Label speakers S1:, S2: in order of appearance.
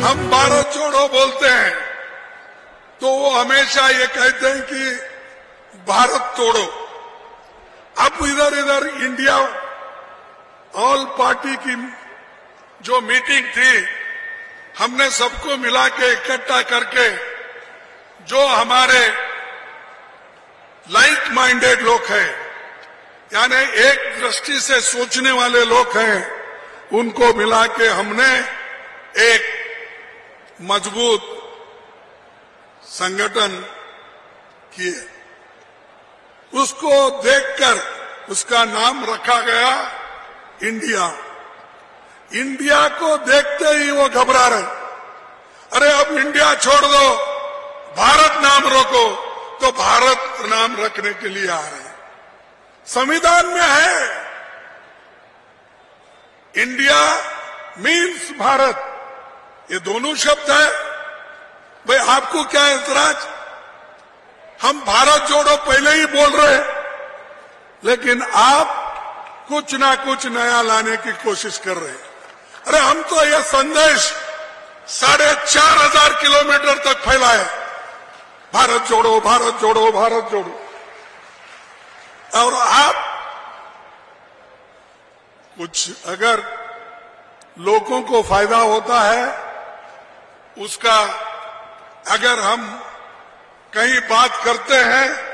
S1: हम भारत जोड़ो बोलते हैं। तो वो हमेशा ये कहते हैं कि भारत तोड़ो। अब इधर इधर इंडिया ऑल पार्टी की जो मीटिंग थी, हमने सबको मिला के इकट्ठा करके जो हमारे लाइक माइंडेड लोग हैं, यानी एक दृष्टि से सोचने वाले लोग हैं, उनको मिला के हमने एक मज़बूत संगठन किए उसको देखकर उसका नाम रखा गया इंडिया। इंडिया को देखते ही वो घबरा रहे। अरे अब इंडिया छोड़ दो, भारत नाम रोको तो भारत नाम रखने के लिए आ रहे संविधान में है। India means Bharat. ये दोनों शब्द है। भाई, आपको क्या ऐतराज? हम भारत जोड़ो, पहले ही बोल रहे हैं। लेकिन आप कुछ ना कुछ नया लाने की कोशिश कर रहे हैं। अरे, हम तो यह संदेश साढ़े चार हज़ार किलोमीटर तक फैलाए। भारत जोड़ो भारत जोड़ो भारत जोड़ो। और आप कुछ अगर लोगों को फ़ायदा होता है उसका अगर हम कहीं बात करते हैं